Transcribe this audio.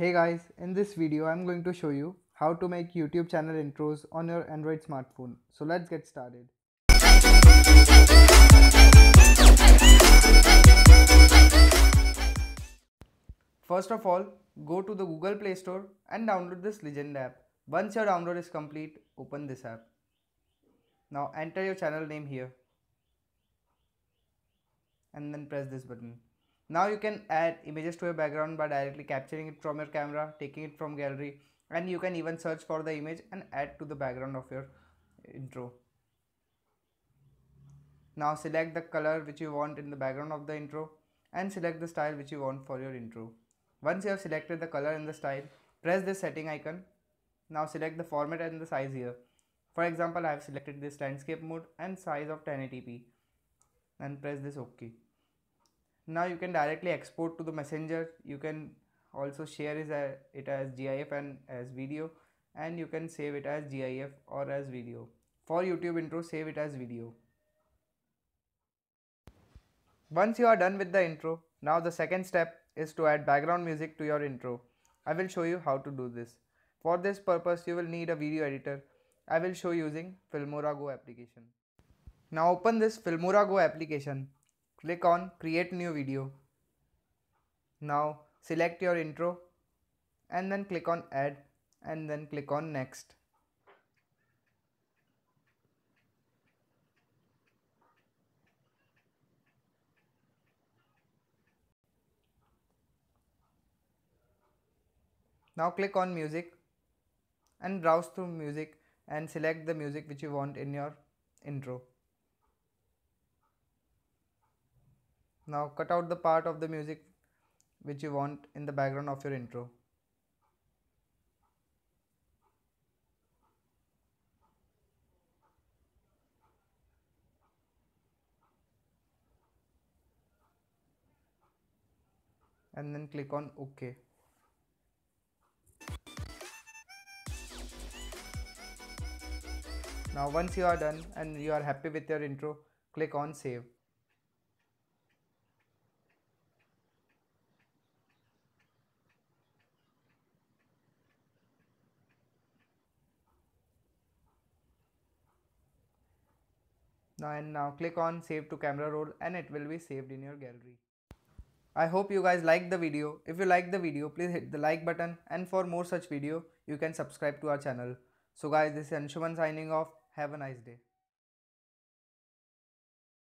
Hey guys, in this video I'm going to show you how to make YouTube channel intros on your Android smartphone. So let's get started. First of all, go to the Google Play Store and download this Legend app. Once your download is complete, open this app. Now enter your channel name here and then press this button. Now you can add images to your background by directly capturing it from your camera, taking it from gallery and you can even search for the image and add to the background of your intro. Now select the color which you want in the background of the intro and select the style which you want for your intro. Once you have selected the color and the style, press this setting icon. Now select the format and the size here. For example, I have selected this landscape mode and size of 1080p and press this OK. Now you can directly export to the messenger. You can also share uh, it as GIF and as video and you can save it as GIF or as video. For YouTube intro, save it as video. Once you are done with the intro, now the second step is to add background music to your intro. I will show you how to do this. For this purpose, you will need a video editor. I will show using Filmora Go application. Now open this Filmora Go application. Click on create new video. Now select your intro and then click on add and then click on next. Now click on music and browse through music and select the music which you want in your intro. Now cut out the part of the music which you want in the background of your intro. and then click on OK. Now once you are done and you are happy with your intro, click on save. Now and now click on save to camera roll and it will be saved in your gallery. I hope you guys liked the video. If you like the video, please hit the like button and for more such video, you can subscribe to our channel. So guys, this is Anshuman signing off. Have a nice day.